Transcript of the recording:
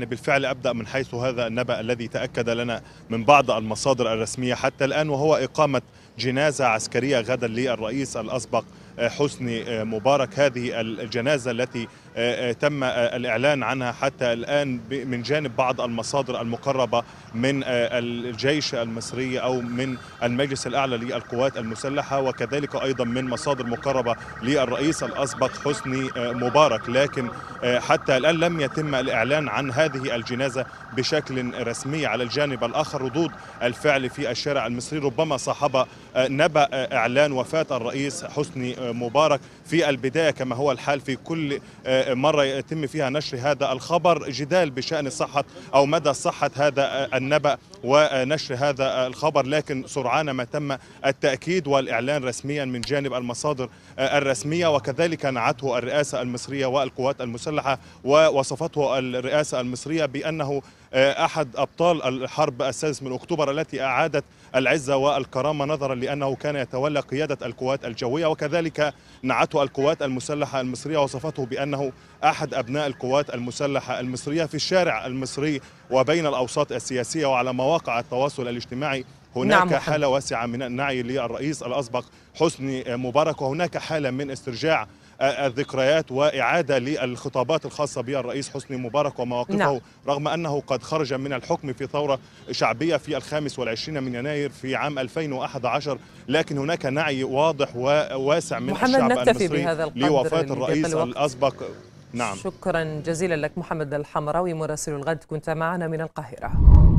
يعني بالفعل أبدأ من حيث هذا النبأ الذي تأكد لنا من بعض المصادر الرسمية حتى الآن وهو إقامة جنازة عسكرية غدا للرئيس الأسبق حسني مبارك. هذه الجنازة التي تم الإعلان عنها حتى الآن من جانب بعض المصادر المقربة من الجيش المصري أو من المجلس الأعلى للقوات المسلحة وكذلك أيضا من مصادر مقربة للرئيس الأسبق حسني مبارك. لكن حتى الآن لم يتم الإعلان عن هذه الجنازة بشكل رسمي على الجانب الآخر. ردود الفعل في الشارع المصري ربما صاحب نبأ إعلان وفاة الرئيس حسني مبارك في البداية كما هو الحال في كل مرة يتم فيها نشر هذا الخبر. جدال بشأن صحة أو مدى صحة هذا النبأ ونشر هذا الخبر. لكن سرعان ما تم التأكيد والإعلان رسميا من جانب المصادر الرسمية وكذلك نعته الرئاسة المصرية والقوات المسلحه ووصفته الرئاسة المصرية بأنه أحد أبطال الحرب السادس من أكتوبر التي أعادت العزة والكرامة نظرا لأنه كان يتولى قيادة القوات الجوية. وكذلك نعته القوات المسلحة المصرية وصفته بأنه أحد أبناء القوات المسلحة المصرية في الشارع المصري وبين الأوساط السياسية وعلى مواقع التواصل الاجتماعي. هناك نعم حالة واسعة من النعي للرئيس الأسبق حسني مبارك وهناك حالة من استرجاع الذكريات وإعادة للخطابات الخاصة بالرئيس حسني مبارك ومواقفه نعم. رغم أنه قد خرج من الحكم في ثورة شعبية في الخامس والعشرين من يناير في عام 2011 لكن هناك نعي واضح وواسع من الشعب المصري لوفاة الرئيس الأسبق. نعم. شكرا جزيلا لك محمد الحمراوي مراسل الغد كنت معنا من القاهرة.